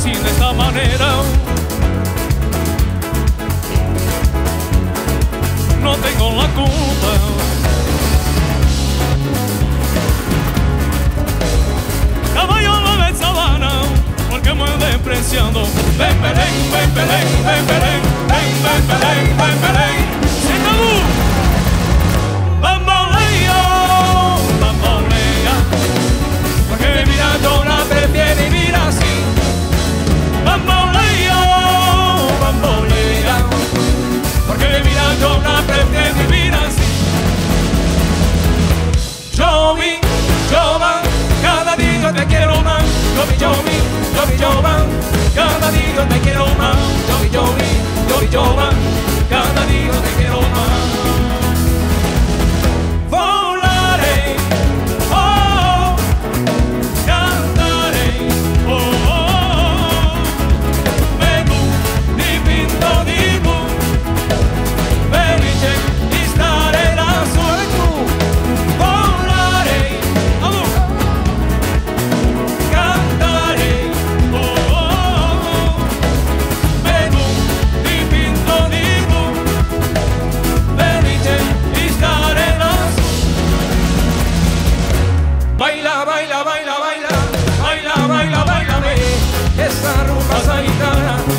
así de esta manera. Yobi Yobi, Yobi Yoba, cada día te quiero más. Yobi Yobi, Yobi Yoba. baila, baila, baila, baila, baila, baila, esa rumba sanitana.